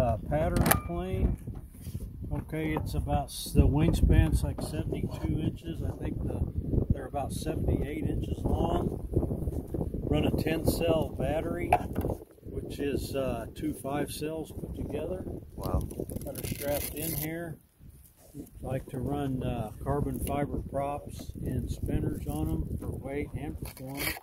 uh, pattern plane. Okay, it's about the wingspan's like 72 inches. I think the they're about 78 inches long. Run a 10 cell battery, which is uh, two five cells put together. Wow. Got are strapped in here. Like to run uh, carbon fiber props and spinners on them for weight and performance.